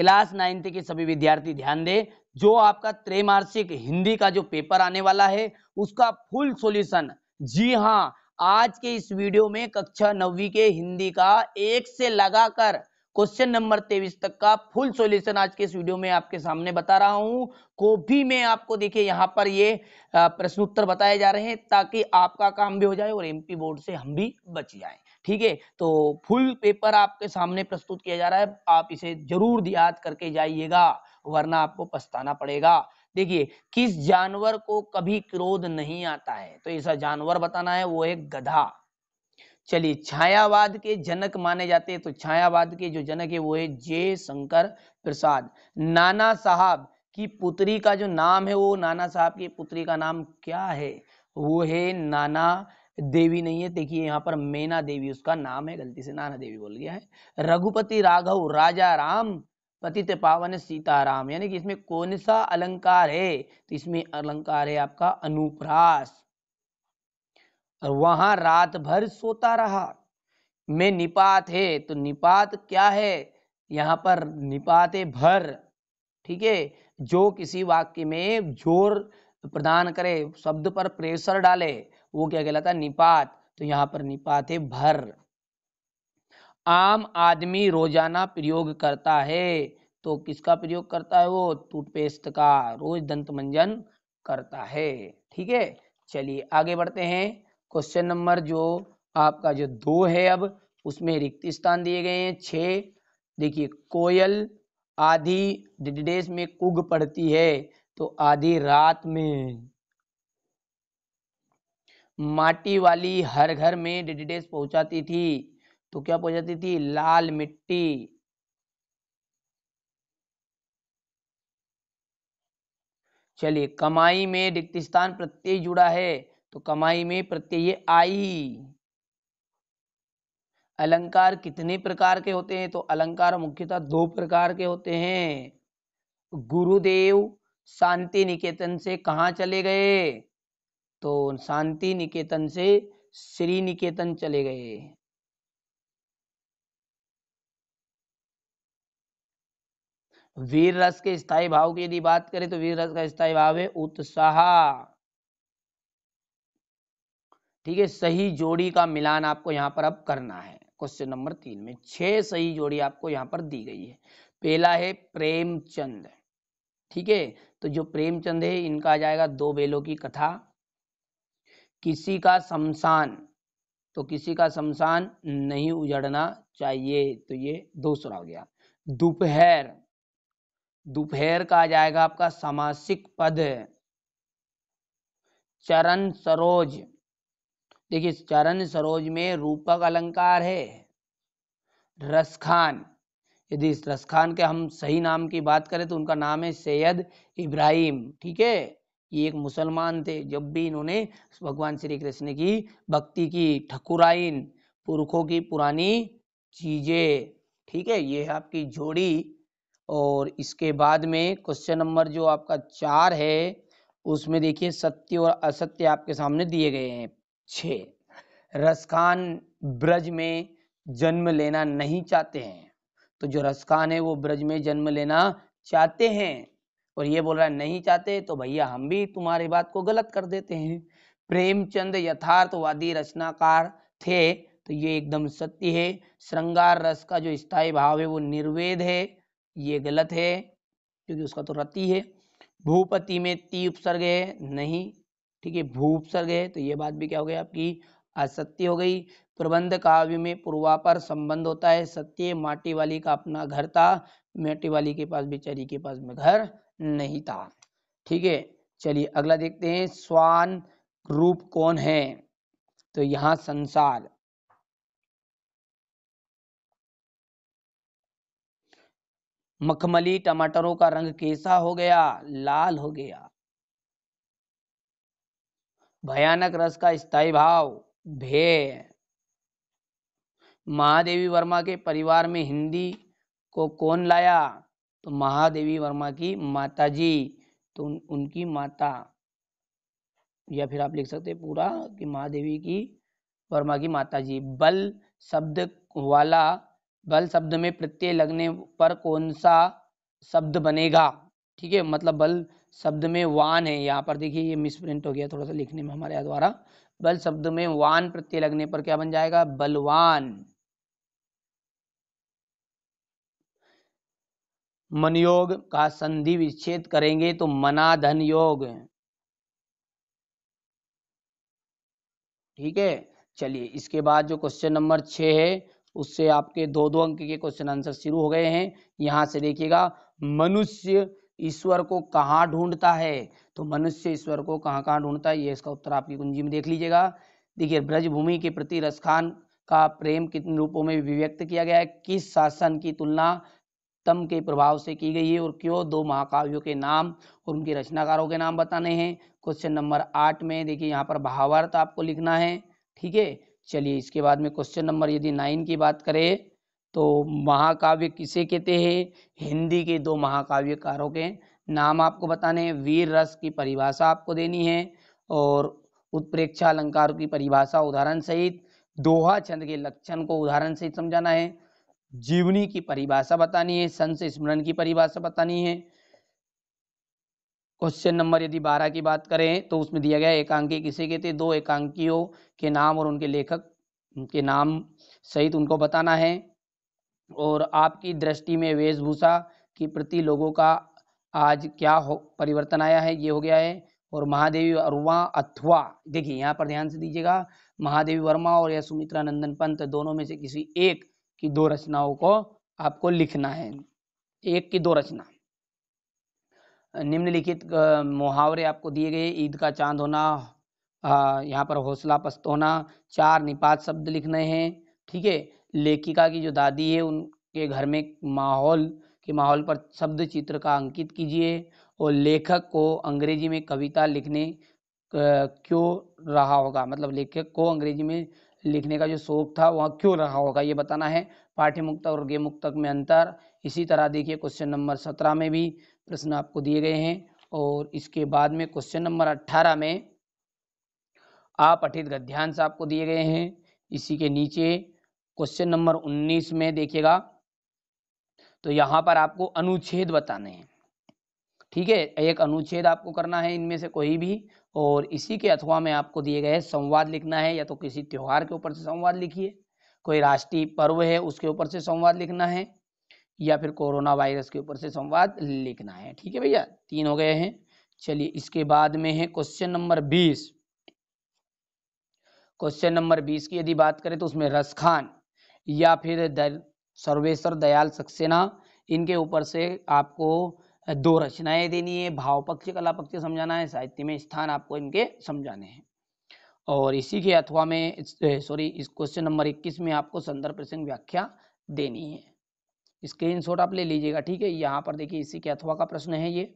Class ninth के सभी विद्यार्थी ध्यान दें, जो आपका त्रैमासिक हिंदी का जो पेपर आने वाला है, उसका फुल सॉल्यूशन। जी हाँ आज के इस वीडियो में कक्षा नवी के हिंदी का एक से लगाकर क्वेश्चन नंबर तेईस तक का फुल सॉल्यूशन आज के इस वीडियो में आपके सामने बता रहा हूँ। को भी मैं आपको देखिए, यहाँ पर ये प्रश्न उत्तर बताए जा रहे हैं, ताकि आपका काम भी हो जाए और एमपी बोर्ड से हम भी बच जाए। ठीक है? तो फुल पेपर आपके सामने प्रस्तुत किया जा रहा है। आप इसे ज़रूर याद करके जाइएगा, वरना आपको पछताना पड़ेगा। देखिए, किस जानवर को कभी क्रोध नहीं आता है? तो ऐसा जानवर बताना है, वो है गधा। चलिए, छायावाद के जनक माने जाते हैं। तो छायावाद के जो जनक है, वो है जय शंकर प्रसाद। नाना साहब की पुत्री का जो नाम है, वो नाना साहब की पुत्री का नाम क्या है? वो है नाना देवी नहीं है। देखिए, यहाँ पर मैना देवी, उसका नाम है, गलती से नाना देवी बोल गया है। रघुपति राघव, राजा राम, पतित पावन सीताराम, यानी कि इसमें कौन सा अलंकार है? तो इसमें अलंकार है आपका अनुप्रास। और वहाँ रात भर सोता रहा। में निपात है तो निपात क्या है? यहाँ पर निपात है भर, ठीक है? जो किसी वाक्य में ज़ोर प्रदान करे, शब्द पर प्रेशर डाले वो क्या कहलाता है? निपात। तो यहाँ पर निपात है, भर। आम आदमी रोज़ाना प्रयोग करता है। तो किसका प्रयोग करता है वो? टूथपेस्ट का। रोज दंत मंजन करता है। ठीक है? चलिए आगे बढ़ते हैं। क्वेश्चन नंबर जो आपका जो दो है अब, उसमें रिक्त स्थान दिए गए हैं। छ देखिए, कोयल आधी डिडेस में कुग पड़ती है। तो आधी रात में माटी वाली हर घर में डिडेस पहुंचाती थी। तो क्या पहुंचाती थी? लाल मिट्टी। चलिए, कमाई में रिक्त स्थान प्रत्यय जुड़ा है तो कमाई में प्रत्यय आई। अलंकार कितने प्रकार के होते हैं? तो अलंकार मुख्यतः दो प्रकार के होते हैं। गुरुदेव शांति निकेतन से कहा चले गए? तो शांति निकेतन से श्री निकेतन चले गए। वीर रस के स्थायी भाव की यदि बात करें तो वीर रस का स्थायी भाव है उत्साह। ठीक है, सही जोड़ी का मिलान आपको यहाँ पर अब करना है। क्वेश्चन नंबर तीन में छह सही जोड़ी आपको यहाँ पर दी गई है। पहला है प्रेमचंद। ठीक है तो जो प्रेमचंद है, इनका आ जाएगा दो बेलों की कथा। किसी का शमशान तो किसी का शमशान नहीं उजड़ना चाहिए। तो ये दूसरा हो गया। दोपहर दोपहर का आ जाएगा आपका सामासिक पद। चरण सरोज, देखिए चरण सरोज में रूपक अलंकार है। रसखान, यदि इस रसखान के हम सही नाम की बात करें तो उनका नाम है सैयद इब्राहिम, ठीक है? ये एक मुसलमान थे, जब भी इन्होंने भगवान श्री कृष्ण की भक्ति की ठकुराइन पुरखों की पुरानी चीज़ें, ठीक है, ये है आपकी जोड़ी। और इसके बाद में क्वेश्चन नंबर जो आपका चार है, उसमें देखिए सत्य और असत्य आपके सामने दिए गए हैं। छ रसखान ब्रज में जन्म लेना नहीं चाहते हैं। तो जो रसखान है, वो ब्रज में जन्म लेना चाहते हैं। और ये बोल रहा है, नहीं चाहते तो भैया हम भी तुम्हारी बात को गलत कर देते हैं। प्रेमचंद यथार्थवादी रचनाकार थे तो ये एकदम सत्य है। श्रृंगार रस का जो स्थायी भाव है वो निर्वेद है, ये गलत है, क्योंकि उसका तो रति है। भूपति में ती उपसर्ग है, नहीं, ठीक है, भू उपसर्ग है तो ये बात भी क्या हो गई आपकी? असत्य हो गई। प्रबंध काव्य में पूर्वापर संबंध होता है, सत्य, माटी वाली का अपना घर था, माटी वाली के पास, बेचारी के पास में घर नहीं था। ठीक है, चलिए अगला देखते हैं, स्वान रूप कौन है? तो यहाँ संसार। मखमली टमाटरों का रंग कैसा हो गया? लाल हो गया। भयानक रस का स्थायी भाव भे महादेवी वर्मा के परिवार में हिंदी को कौन लाया? तो महादेवी वर्मा की माता जी तो उन, उनकी माता या फिर आप लिख सकते हैं पूरा कि महादेवी की वर्मा की माता जी बल शब्द वाला बल शब्द में प्रत्यय लगने पर कौन सा शब्द बनेगा? ठीक है मतलब बल शब्द में वान है। यहाँ पर देखिए ये मिस प्रिंट हो गया थोड़ा सा लिखने में हमारे द्वारा। बल शब्द में वान प्रत्यय लगने पर क्या बन जाएगा? बलवान। मन योग का संधि विच्छेद करेंगे तो मनाधन योग। ठीक है? चलिए, इसके बाद जो क्वेश्चन नंबर छ है, उससे आपके दो दो अंक के क्वेश्चन आंसर शुरू हो गए हैं। यहाँ से देखिएगा, मनुष्य ईश्वर को कहाँ ढूंढता है? तो मनुष्य ईश्वर को कहाँ कहाँ ढूंढता है, ये इसका उत्तर आपकी कुंजी में देख लीजिएगा। देखिए, ब्रजभूमि के प्रति रसखान का प्रेम कितने रूपों में विव्यक्त किया गया है? किस शासन की तुलना तम के प्रभाव से की गई है और क्यों दो महाकाव्यों के नाम और उनके रचनाकारों के नाम बताने हैं। क्वेश्चन नंबर आठ में देखिए, यहाँ पर भावार्थ आपको लिखना है। ठीक है? चलिए, इसके बाद में क्वेश्चन नंबर यदि नाइन की बात करें तो महाकाव्य किसे कहते हैं? हिंदी के दो महाकाव्यकारों के नाम आपको बताने हैं। वीर रस की परिभाषा आपको देनी है और उत्प्रेक्षा अलंकार की परिभाषा उदाहरण सहित, दोहा छंद के लक्षण को उदाहरण सहित समझाना है। जीवनी की परिभाषा बतानी है संस स्मरण की परिभाषा बतानी है। क्वेश्चन नंबर यदि बारह की बात करें तो उसमें दिया गया एकांकी किसे कहते हैं? दो एकांकियों के नाम और उनके लेखक के नाम सहित उनको बताना है। और आपकी दृष्टि में वेशभूषा के प्रति लोगों का आज क्या हो, परिवर्तन आया है, ये हो गया है। और महादेवी वर्मा अथवा, देखिए यहाँ पर ध्यान से दीजिएगा, महादेवी वर्मा और या सुमित्रा नंदन पंत, दोनों में से किसी एक की दो रचनाओं को आपको लिखना है। एक की दो रचना। निम्नलिखित मुहावरे आपको दिए गए ईद का चाँद होना यहाँ पर हौसला पस्त होना, चार निपात शब्द लिखने हैं, ठीक है? लेखिका की जो दादी है, उनके घर में माहौल, के माहौल पर शब्द चित्र का अंकित कीजिए और लेखक को अंग्रेज़ी में कविता लिखने क्यों रहा होगा? मतलब लेखक को अंग्रेज़ी में लिखने का जो शौक था, वह क्यों रहा होगा, ये बताना है। पाठ्य मुक्तक और गे मुक्तक में अंतर, इसी तरह देखिए क्वेश्चन नंबर सत्रह में भी प्रश्न आपको दिए गए हैं और इसके बाद में क्वेश्चन नंबर अट्ठारह में अपठित गद्यांश आपको दिए गए हैं। इसी के नीचे क्वेश्चन नंबर उन्नीस में देखिएगा तो यहाँ पर आपको अनुच्छेद बताने हैं। ठीक है, एक अनुच्छेद आपको करना है इनमें से कोई भी और इसी के अथवा में आपको दिए गए संवाद लिखना है या तो किसी त्यौहार के ऊपर से संवाद लिखिए, कोई राष्ट्रीय पर्व है उसके ऊपर से संवाद लिखना है या फिर कोरोना वायरस के ऊपर से संवाद लिखना है। ठीक है भैया, तीन हो गए हैं। चलिए इसके बाद में है क्वेश्चन नंबर बीस। क्वेश्चन नंबर बीस की यदि बात करें तो उसमें रसखान या फिर सर्वेश्वर दयाल सक्सेना, इनके ऊपर से आपको दो रचनाएँ देनी है, भाव पक्ष, कला पक्ष समझाना है, साहित्य में स्थान आपको इनके समझाने हैं। और इसी के अथवा में सॉरी इस क्वेश्चन नंबर 21 में आपको संदर्भ प्रसंग व्याख्या देनी है। स्क्रीन शॉट आप ले लीजिएगा, ठीक है? यहाँ पर देखिए, इसी के अथवा का प्रश्न है ये।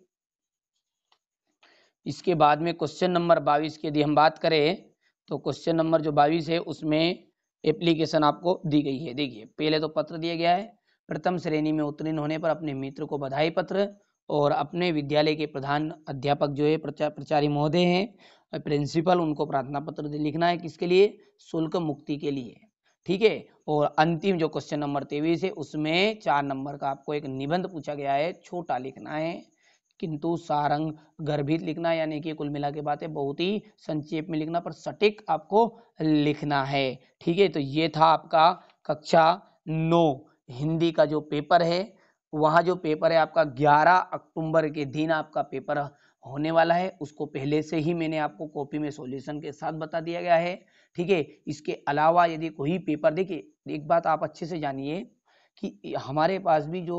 इसके बाद में क्वेश्चन नंबर 22 की यदि हम बात करें तो क्वेश्चन नंबर जो 22 है, उसमें एप्लीकेशन आपको दी गई है। देखिए, पहले तो पत्र दिया गया है। प्रथम श्रेणी में उत्तीर्ण होने पर अपने मित्र को बधाई पत्र और अपने विद्यालय के प्रधान अध्यापक जो है प्रचार प्रचारी महोदय हैं प्रिंसिपल उनको प्रार्थना पत्र लिखना है किसके लिए? शुल्क मुक्ति के लिए। ठीक है? और अंतिम जो क्वेश्चन नंबर तेईस है, उसमें चार नंबर का आपको एक निबंध पूछा गया है, छोटा लिखना है। किंतु सारंग गर्भित लिखना, यानी कि कुल मिला के बात है, बहुत ही संक्षेप में लिखना, पर सटीक आपको लिखना है। ठीक है? तो ये था आपका कक्षा नौ, हिंदी का जो पेपर है वहाँ जो पेपर है आपका 11 अक्टूबर के दिन आपका पेपर होने वाला है, उसको पहले से ही मैंने आपको कॉपी में सॉल्यूशन के साथ बता दिया गया है। ठीक है, इसके अलावा यदि कोई पेपर, देखिए, एक बात आप अच्छे से जानिए कि हमारे पास भी जो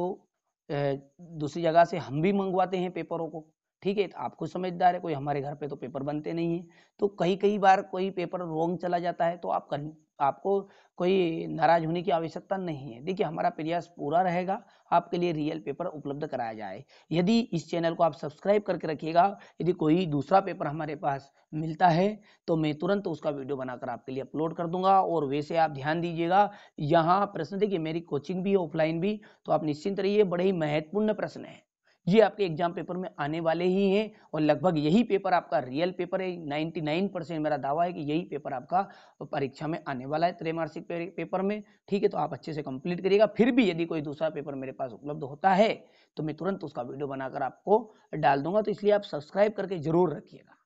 दूसरी जगह से हम भी मंगवाते हैं पेपरों को। ठीक है तो आपको समझदार है कोई हमारे घर पे तो पेपर बनते नहीं है। तो कई कई बार कोई पेपर रोंग चला जाता है तो आप कर, आपको कोई नाराज़ होने की आवश्यकता नहीं है। देखिए हमारा प्रयास पूरा रहेगा आपके लिए रियल पेपर उपलब्ध कराया जाए। यदि इस चैनल को आप सब्सक्राइब करके रखिएगा यदि कोई दूसरा पेपर हमारे पास मिलता है तो मैं तुरंत उसका वीडियो बनाकर आपके लिए अपलोड कर दूँगा और वैसे आप ध्यान दीजिएगा यहाँ प्रश्न देखिए मेरी कोचिंग भी ऑफलाइन भी तो आप निश्चिंत रहिए बड़े ही महत्वपूर्ण प्रश्न है। ये आपके एग्ज़ाम पेपर में आने वाले ही हैं और लगभग यही पेपर आपका रियल पेपर है। 99 परसेंट मेरा दावा है कि यही पेपर आपका परीक्षा में आने वाला है त्रैमासिक पेपर में। ठीक है तो आप अच्छे से कंप्लीट करिएगा। फिर भी यदि कोई दूसरा पेपर मेरे पास उपलब्ध होता है तो मैं तुरंत उसका वीडियो बनाकर आपको डाल दूँगा। तो इसलिए आप सब्सक्राइब करके ज़रूर रखिएगा।